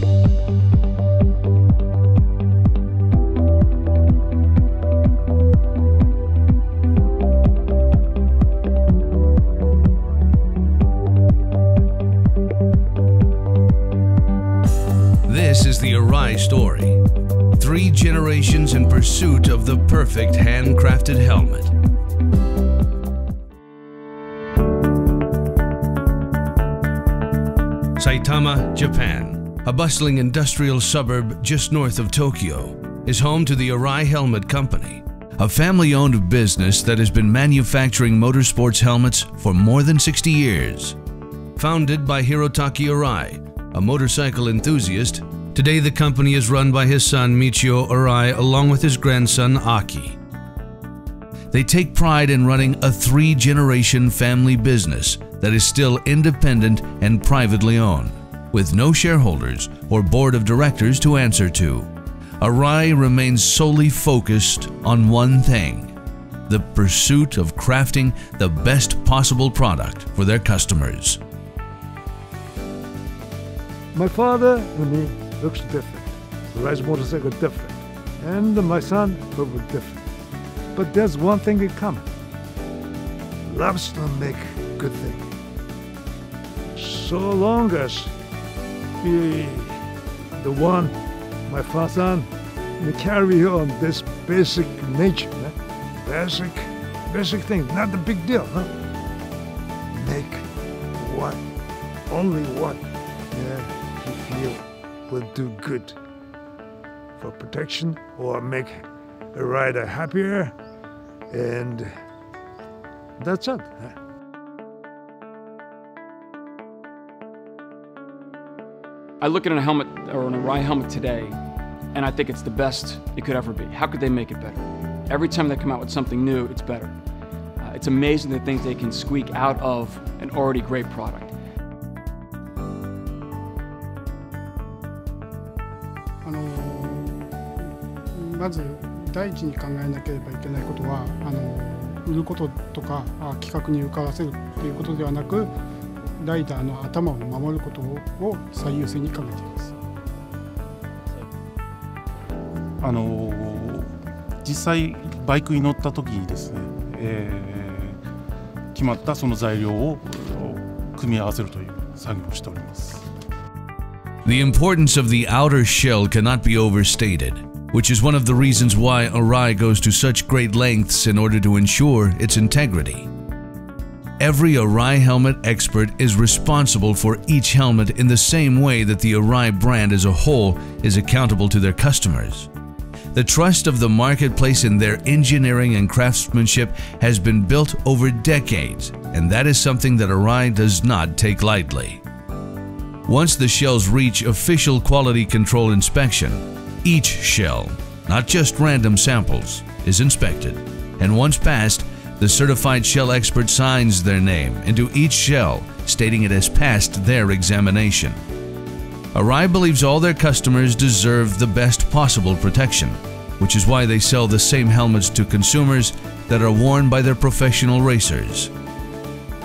This is the Arai story. Three generations in pursuit of the perfect handcrafted helmet. Saitama, Japan, a bustling industrial suburb just north of Tokyo, is home to the Arai Helmet Company, a family owned business that has been manufacturing motorsports helmets for more than 60 years. Founded by Hirotake Arai, a motorcycle enthusiast, today the company is run by his son Michio Arai along with his grandson Aki. They take pride in running a three generation family business that is still independent and privately owned, with no shareholders or board of directors to answer to. Arai remains solely focused on one thing the pursuit of crafting the best possible product for their customers. My father and me looks different. The Rides motorcycle different. And my son probably different. But there's one thing in common. Loves to make good thing. So long as we the one, my father, carry on this basic nature, eh? basic basic thing, not the big deal, huh? Make what? Only what? Yeah, you feel will do good for protection or make a rider happier and that's it. huh? I look at a helmet or an Arai helmet today, and I think it's the best it could ever be. How could they make it better? Every time they come out with something new, it's better. Uh, it's amazing the things they can squeak out of an already great product. まず第一に考えなければいけないことはあの売ることとか企画に伺わせるっていうことではなくライダーの頭を守ることをを最優先に考えています。あの実際バイクに乗った時にですね、えー決まったその材料を組み合わせるという作業をしております。The importance of the outer shell cannot be overstated, which is one of the reasons why Arai goes to such great lengths in order to ensure its integrity. Every Arai helmet expert is responsible for each helmet in the same way that the Arai brand as a whole is accountable to their customers. The trust of the marketplace in their engineering and craftsmanship has been built over decades, and that is something that Arai does not take lightly. Once the shells reach official quality control inspection, each shell, not just random samples, is inspected. And once passed, the certified shell expert signs their name into each shell, stating it has passed their examination. Arai believes all their customers deserve the best possible protection, which is why they sell the same helmets to consumers that are worn by their professional racers.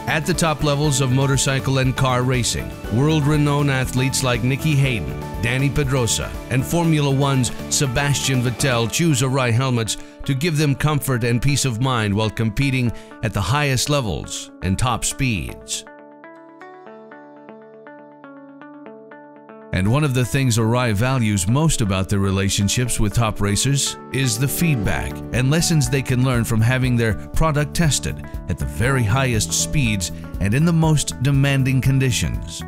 At the top levels of motorcycle and car racing, world renowned athletes like Nicky Hayden, Dani Pedrosa, and Formula One's Sebastian Vettel choose Arai helmets to give them comfort and peace of mind while competing at the highest levels and top speeds. And one of the things Arai values most about their relationships with top racers is the feedback and lessons they can learn from having their product tested at the very highest speeds and in the most demanding conditions.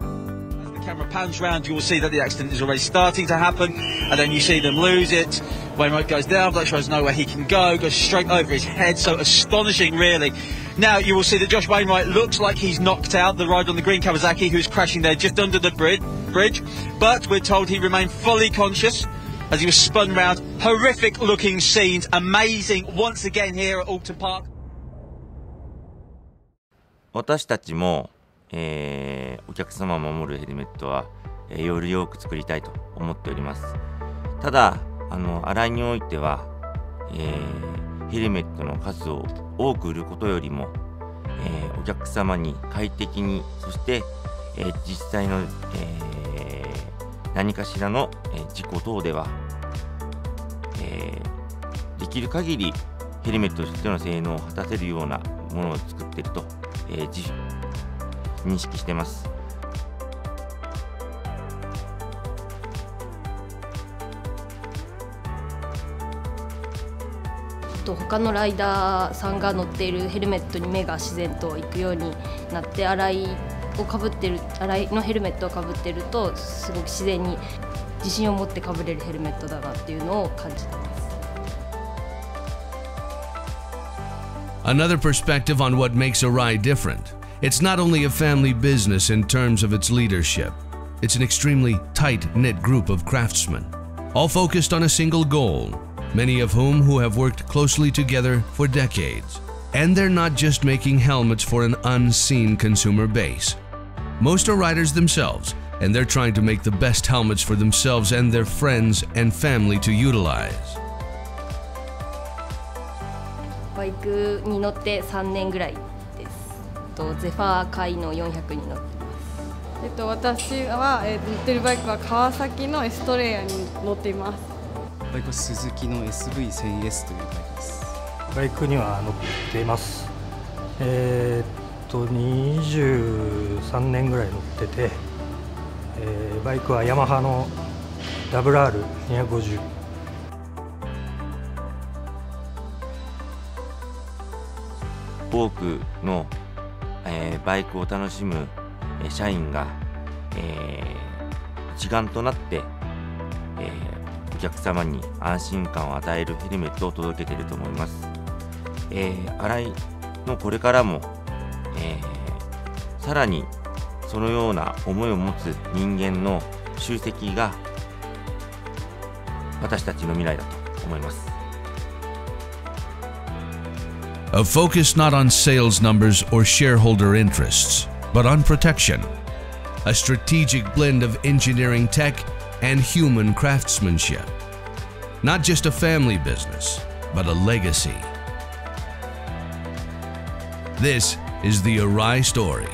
As the camera pans round, you will see that the accident is already starting to happen, and then you see them lose it. Wainwright goes down, Black shows nowhere he can go, goes straight over his head, so astonishing, really. Now you will see that Josh Wainwright looks like he's knocked out the rider on the green Kawasaki, who's crashing there just under the bridge, bridge. but we're told he remained fully conscious as he was spun round. Horrific looking scenes, amazing once again here at Alton Park. 私たちも、えーお客様を守るヘルメットは、えーより多く作りたいと思っておりますただあの洗いにおいては、えーヘルメットの数を多く売ることよりも、えーお客様に快適にそして、えー、実際の、えー、何かしらの、え事故等では、えできる限りヘルメットとしての性能を果たせるようなものを作っていると、え認識してます。と他のライダーさんが乗っているヘルメットに目が自然といくようになって洗いをかぶってる洗いのヘルメットをかぶってるとすごく自然に自信を持ってかぶれるヘルメットだなっていうのを感じてます。Another perspective on what makes Arai different. It's not only a family business in terms of its leadership, it's an extremely tight knit group of craftsmen, all focused on a single goal many of whom who have worked closely together for decades. And they're not just making helmets for an unseen consumer base. Most are riders themselves, and they're trying to make the best helmets for themselves and their friends and family to utilize. バイクに乗って3年ぐらいです。とゼファー界の400に乗ってます。えっと私は、えー、乗ってるバイクは川崎のエストレイヤに乗っています。 バイクは鈴木の SV1000S というバイクです。バイクには乗っています。えー、っと23年ぐらい乗ってて、えー、バイクはヤマハの WR250 多くの、えー、バイクを楽しむ、えー、社員が、えー、一丸となって、えー、客様に安心感を与えるヘルメットを届けていると思います。えー、新井のこれからも、えー、さらにそのような思いを持つ人間の集積が私たちの未来だと思います。A focus not on sales numbers or shareholder interests, but on protection. A strategic blend of engineering tech and human craftsmanship. Not just a family business, but a legacy. This is the Arai story.